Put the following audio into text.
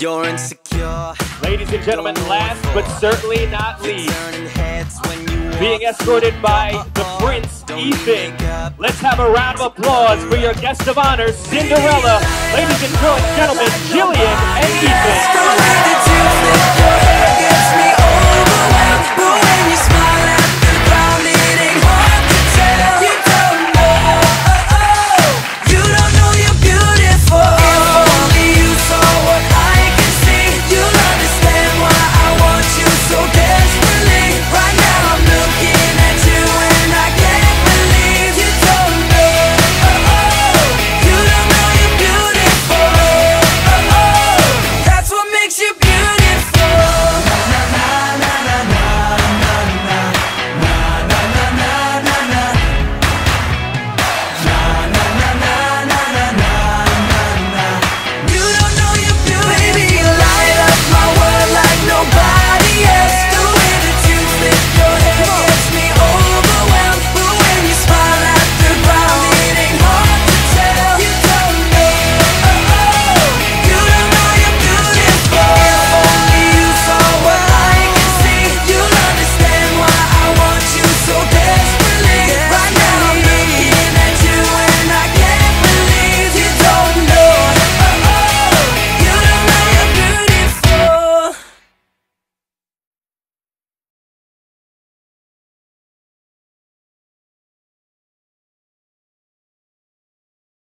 You're insecure. Ladies and gentlemen, last but certainly not least, being escorted by the Prince Ethan. Let's have a round of applause for your guest of honor, Cinderella. Ladies and gentlemen, Jillian and Ethan.